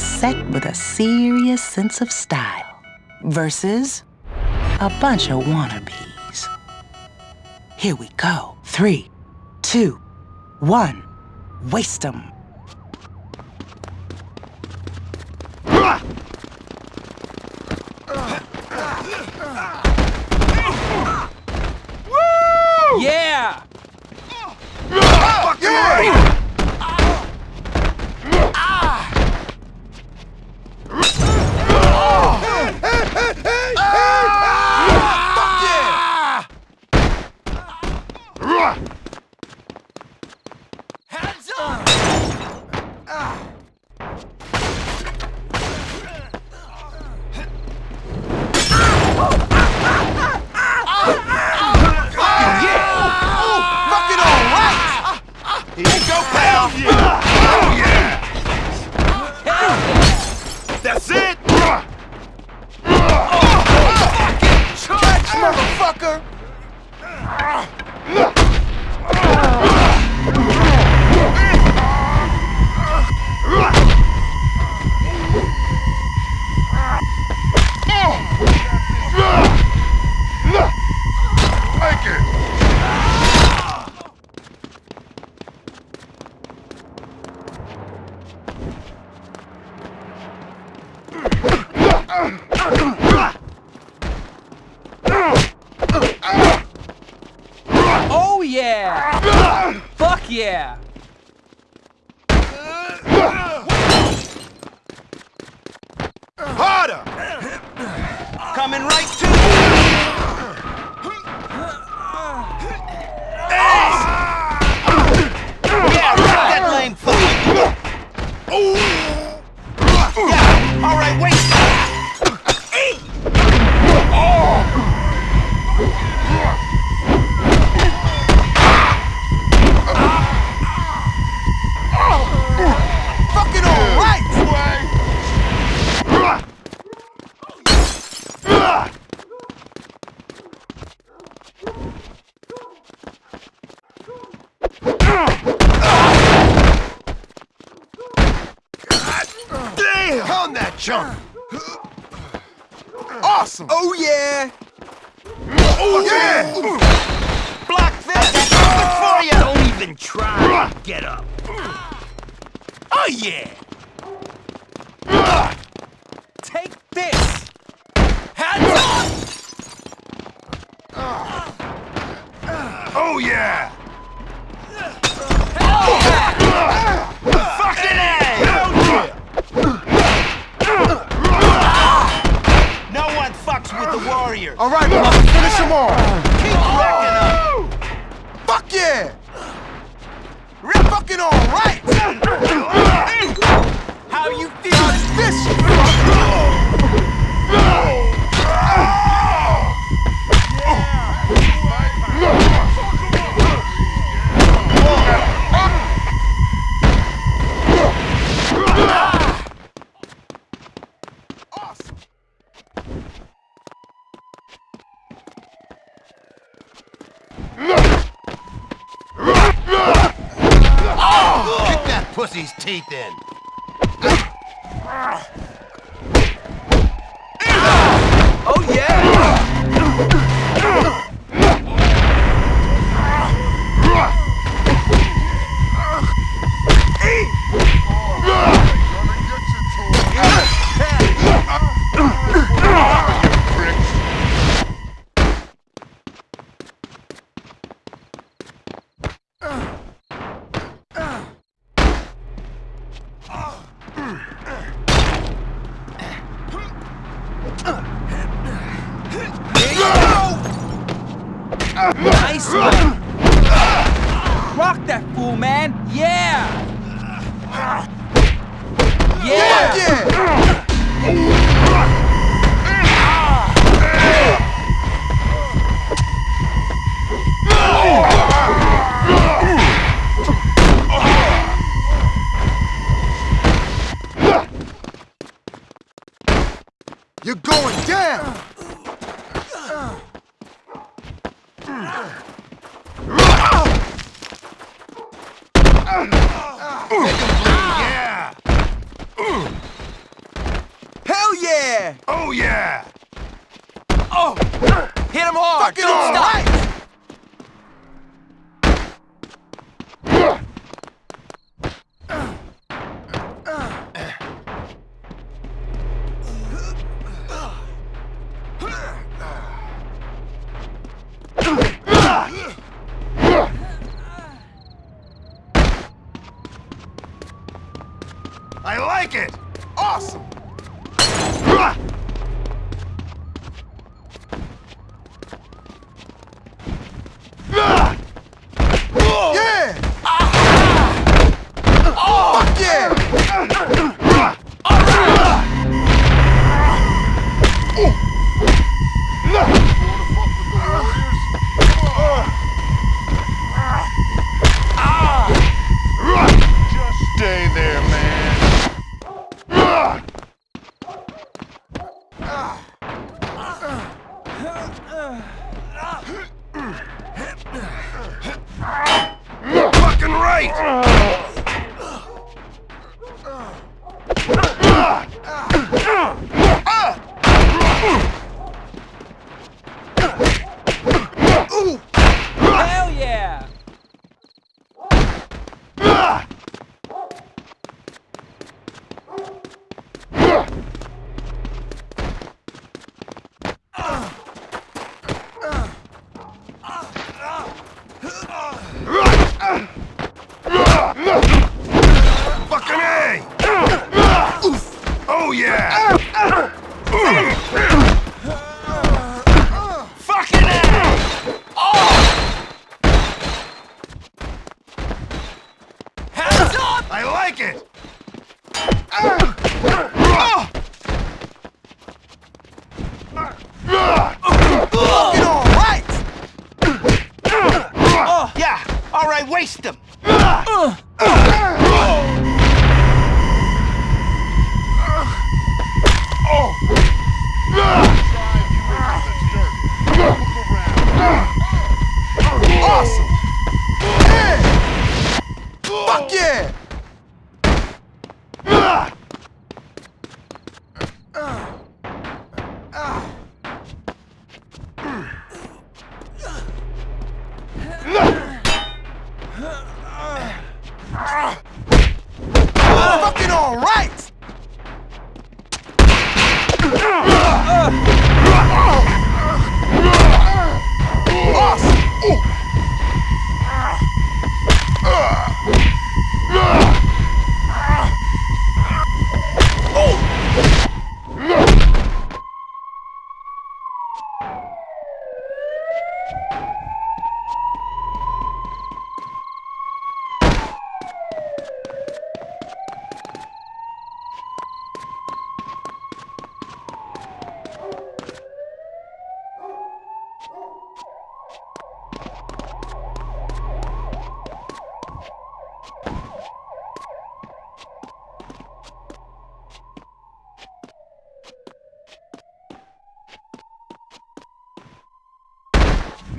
set with a serious sense of style versus a bunch of wannabes. Here we go. Three, two, one. Waste 'em. Yeah! Harder! Coming right to Pound that chunk! Awesome! Oh yeah! Oh, oh yeah! Block this! Good for you! Don't even try! Get up! Oh yeah! Ah. With the warriors. All right, brother, finish him off. Keep wrecking them. Fuck yeah! Real fucking all right! How you feel? This pussy's teeth in. Oh yeah! Rock that fool, man! Yeah! Yeah! You're going down! Hell yeah! Oh yeah! Oh! Hit him hard! Fucking Don't stop! Awesome! Fucking right! Hell yeah! Fucking A! Oh, yeah! Fucking A! Hands up! I like it!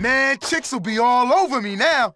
Man, chicks will be all over me now.